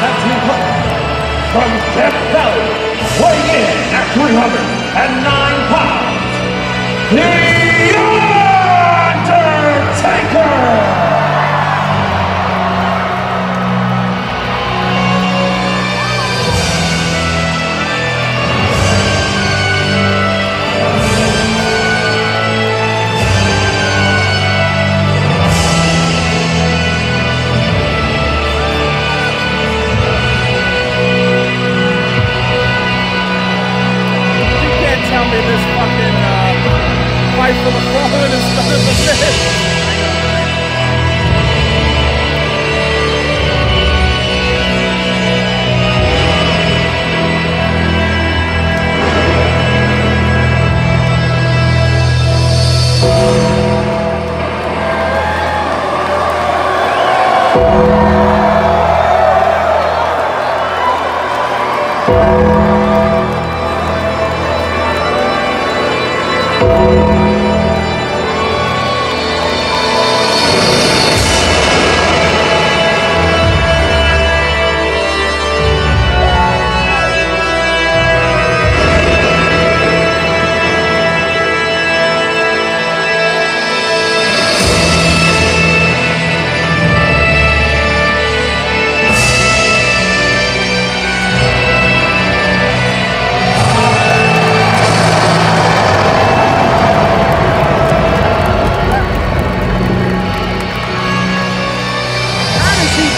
Tattoo Club from Death Valley, weighing in at 309 Música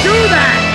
do that!